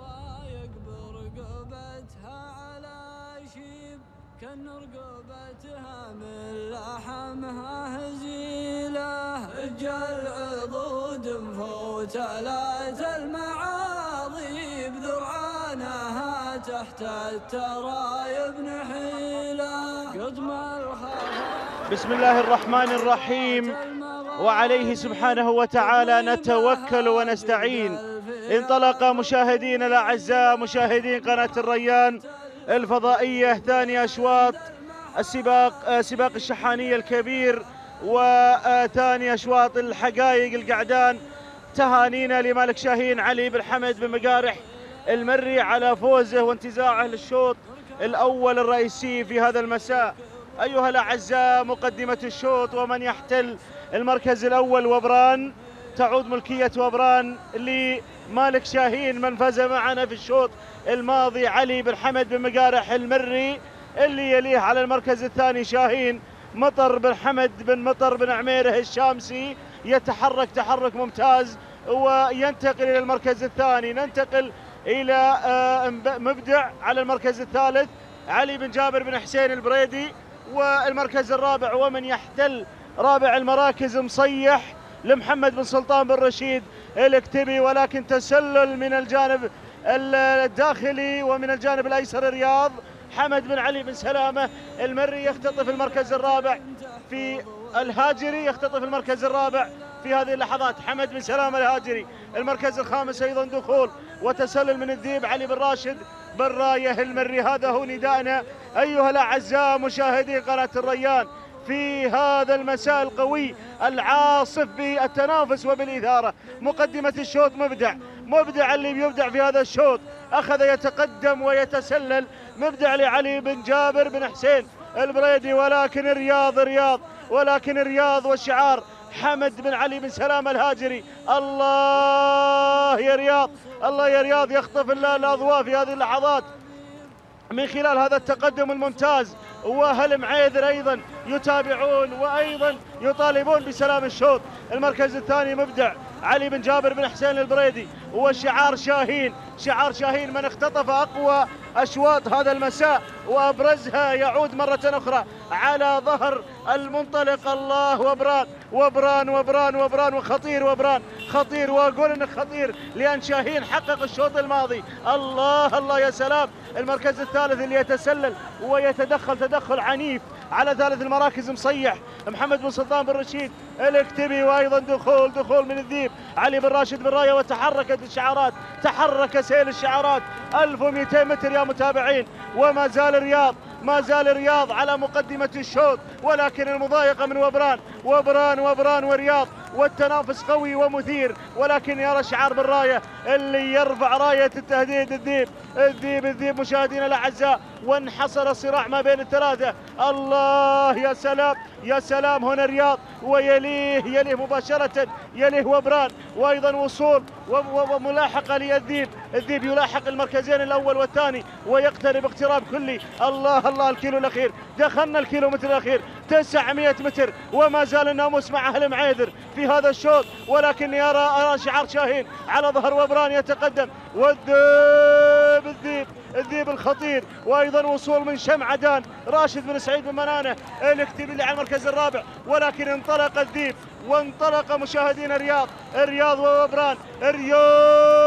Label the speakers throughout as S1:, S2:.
S1: ويقبر رقبتها على شيب كان رقبتها من لحمها هزيلة. رجال عضود مفوتلات المعاضيب ذرعانها تحت الترايب نحيلة قدم
S2: بسم الله الرحمن الرحيم. وعليه سبحانه وتعالى نتوكل ونستعين. انطلق مشاهدينا الأعزاء مشاهدين قناة الريان الفضائية ثاني أشواط السباق سباق الشحانية الكبير وثاني أشواط الحقائق القعدان. تهانينا لمالك شاهين علي بن حمد بن مقارح المري على فوزه وانتزاعه للشوط الأول الرئيسي في هذا المساء. أيها الأعزاء مقدمة الشوط ومن يحتل المركز الأول وبران. تعود ملكية وبران لمالك شاهين من فاز معنا في الشوط الماضي. علي بن حمد بن مقارح المري اللي يليه على المركز الثاني شاهين. مطر بن حمد بن مطر بن عميره الشامسي يتحرك تحرك ممتاز وينتقل إلى المركز الثاني. ننتقل إلى آه، مبدع على المركز الثالث علي بن جابر بن حسين البريدي. والمركز الرابع ومن يحتل رابع المراكز مصيح لمحمد بن سلطان بن رشيد الاكتبي ولكن تسلل من الجانب الداخلي ومن الجانب الايسر رياض حمد بن علي بن سلامة المري يختطف المركز الرابع في الهاجري يختطف المركز الرابع في هذه اللحظات حمد بن سلامة الهاجري. المركز الخامس أيضا دخول وتسلل من الذيب علي بن راشد بن راية المري. هذا هو نداءنا أيها الأعزاء مشاهدي قناة الريان. في هذا المساء القوي العاصف بالتنافس وبالاثاره مقدمة الشوط مبدع مبدع اللي بيبدع في هذا الشوط. أخذ يتقدم ويتسلل. مبدع لعلي بن جابر بن حسين البريدي ولكن الرياض رياض ولكن الرياض والشعار. حمد بن علي بن سلام الهاجري. الله يا رياض الله يا رياض يخطف الأضواء في هذه اللحظات. من خلال هذا التقدم الممتاز وهل معيذر أيضا يتابعون وأيضا يطالبون بسلام الشوط. المركز الثاني مبدع. علي بن جابر بن حسين البريدي وشعار شاهين. شعار شاهين من اختطف أقوى أشواط هذا المساء وأبرزها يعود مرة أخرى على ظهر المنطلق. الله وبران. وبران وبران وبران وخطير وبران. خطير وأقول إنه خطير لأن شاهين حقق الشوط الماضي. الله الله يا سلام. المركز الثالث اللي يتسلل ويتدخل تدخل عنيف. على ثالث المراكز مصيح. محمد بن سلطان بن رشيد الاكتبي وأيضا دخول دخول من الذيب. علي بن راشد بن راية وتحركت الشعارات. تحرك سيل الشعارات. 1200 متر يا متابعين. وما زال الرياض ما زال الرياض على مقدمة الشوط. ولكن المضايقة من وبران. وبران وبران ورياض. والتنافس قوي ومثير. ولكن يرى شعار بالراية اللي يرفع راية التهديد الذيب الذيب الذيب مشاهدينا الأعزاء وانحصر الصراع ما بين الثلاثة. الله يا سلام يا سلام هنا الرياض ويليه يليه مباشرة يليه وبران وأيضا وصول وملاحقة للذيب. الذيب يلاحق المركزين الأول والثاني ويقترب اقتراب كلي. الله الله الكيلو الأخير. دخلنا الكيلو متر الأخير. 900 متر وما زال الناموس مع أهل معيذر في هذا الشوط. ولكن يرى أرى شعار شاهين على ظهر وبران يتقدم. والذيب الذيب الذيب الخطير. وأيضا وصول من شمع عدان. راشد بن سعيد بن منانة الاكتبي اللي على المركز الرابع. ولكن انطلق الذيب وانطلق مشاهدين الرياض. الرياض ووبران الرياض!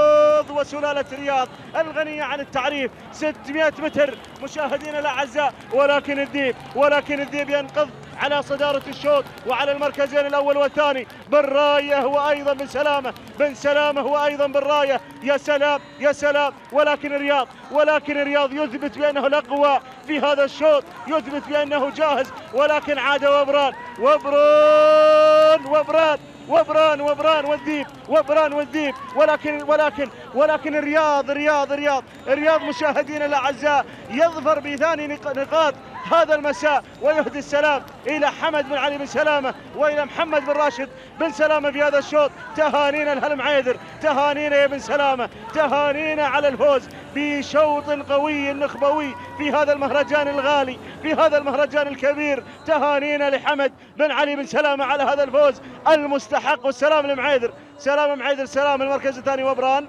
S2: وسلالة الرياض. الغنية عن التعريف. 600 متر مشاهدينا الأعزاء. ولكن الذيب ولكن الذيب ينقض على صدارة الشوط وعلى المركزين الأول والثاني. بالراية وأيضا بن سلامة. بن سلامة وأيضا بالراية. يا سلام يا سلام. ولكن الرياض ولكن الرياض يثبت بأنه الأقوى في هذا الشوط. يثبت بأنه جاهز. ولكن عاد وبران وبران وبران وبران وبران والذيب وبران والذيب ولكن ولكن ولكن الرياض الرياض الرياض. الرياض مشاهدينا الأعزاء يظفر بثاني نقاط هذا المساء ويهدي السلام إلى حمد بن علي بن سلامة وإلى محمد بن راشد بن سلامة في هذا الشوط. تهانينا الهلم عيدر تهانينا يا بن سلامة تهانينا على الفوز بشوط قوي نخبوي في هذا المهرجان الغالي في هذا المهرجان الكبير. تهانينا لحمد بن علي بن سلامة على هذا الفوز المستحق. والسلام لمعيدر سلام معيدر سلام المركز الثاني وبران.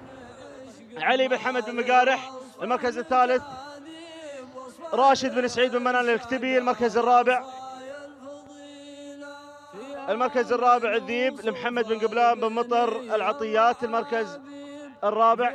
S2: علي بن حمد بن مقارح المركز الثالث. راشد بن سعيد بن منان الكتبي المركز الرابع. المركز الرابع الذيب لمحمد بن قبلان بن مطر العطيات المركز الرابع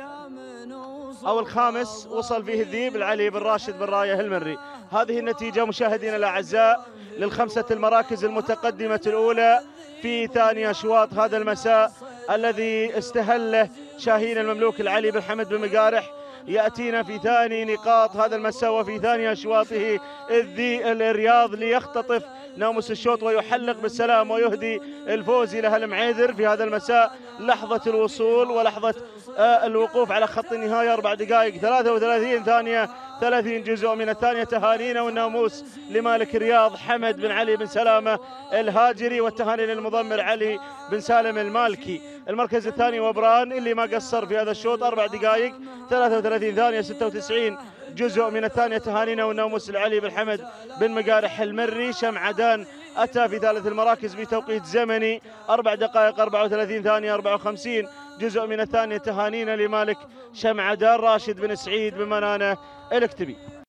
S2: أو الخامس وصل فيه الذيب العلي بن راشد بن راية المري. هذه النتيجة مشاهدينا الأعزاء للخمسة المراكز المتقدمة الأولى في ثاني أشواط هذا المساء الذي استهله شاهين المملوك العلي بن حمد بن مقارح يأتينا في ثاني نقاط. هذا المساء وفي ثاني أشواطه الذي الرياض ليختطف. ناموس الشوط ويحلق بالسلام ويهدي الفوز إلى هالمعيذر في هذا المساء لحظة الوصول ولحظة آه، الوقوف على خط النهاية. أربع دقائق 33 ثانية. 30 جزء من الثانية تهانينا والناموس لمالك الرياض حمد بن علي بن سلامة الهاجري والتهاني للمضمر علي بن سالم المالكي. المركز الثاني وبران اللي ما قصر في هذا الشوط أربع دقائق 33 ثانية 96 جزء من الثانية تهانينا والناموس العلي بن حمد بن مقارح المري شمعدان أتى في ثالث المراكز بتوقيت زمني. أربع دقائق 34 ثانية 54 جزء من الثانية تهانينا لمالك شمعدان راشد بن سعيد بن منانة الاكتبي